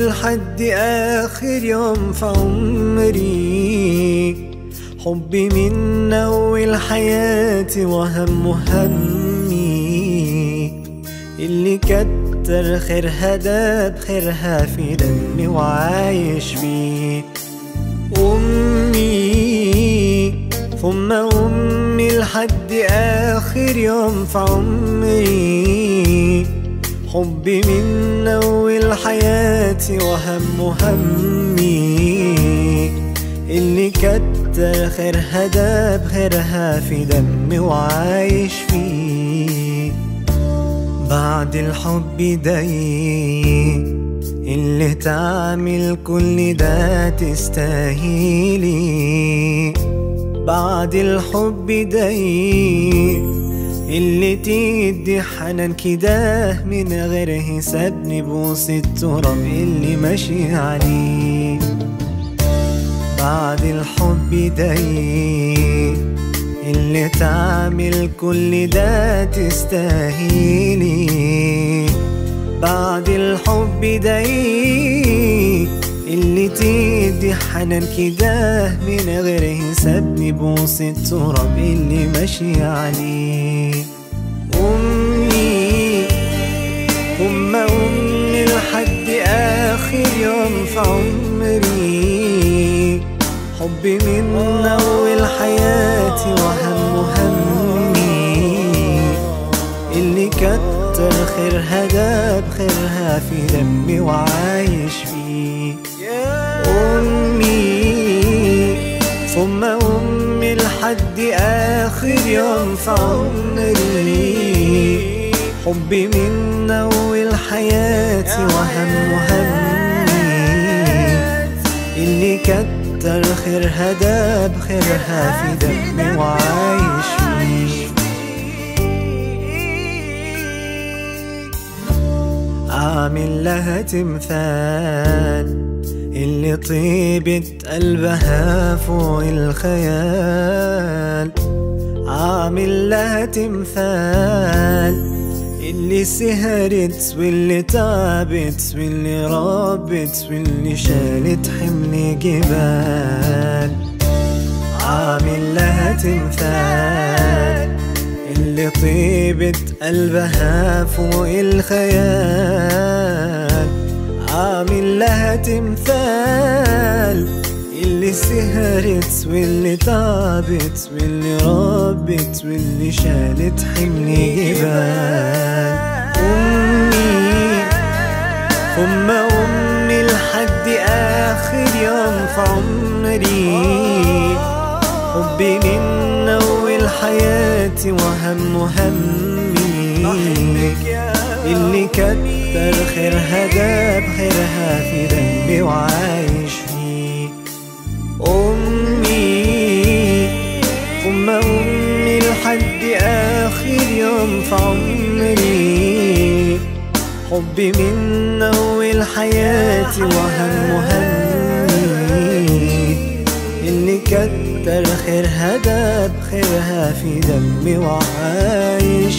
لحد آخر يوم في عمري. حبي من أول حياتي وهم همي اللي كتر خيرها ده بخيرها في دمي وعايش بيه. أمي ثم أمي لحد آخر يوم في عمري. حبي من حياتي وهم همي. اللي كتر خيرها ده بخيرها في دمي وعايش فيه. بعد الحب داي اللي تعمل كل ده تستاهلي. بعد الحب داي اللي تدي حنان كده من غير حساب بوس التراب اللي ماشي عليه. بعد الحب داي اللي تعمل كل ده تستاهلي. بعد الحب داي تدي حنان كده من غير حساب بوس التراب اللي ماشي عليه. أمي أم أمي لحد آخر يوم في عمري. حبي من أول حياتي وهم همي. اللي كتر خيرها ده بخيرها في دمي وعايش فيه أمي ثم أمي لحد آخر يوم في عمري حبي من أول حياتي وهم همي اللي كتر خيرها ده بخيرها في دمي وعايش فيه عامل لها تمثال اللي طيبة قلبها فوق الخيال. عامل لها تمثال اللي سهرت واللي تعبت واللي ربت واللي شالت حمل جبال. عامل لها تمثال. اللي طيبة قلبها فوق الخيال. عامل لها تمثال اللي سهرت واللي تعبت واللي ربت واللي شالت حمل جبال. أمي ثم أمي لحد آخر يوم في عمري. حبي من حياتي وهم همي. اللي كتر خيرها ده بخيرها في دمي وعايش فيه أمي ثم أمي لحد آخر يوم في عمري. حبي من أول حياتي وهم همي. كتر خيرها في دمي وعايش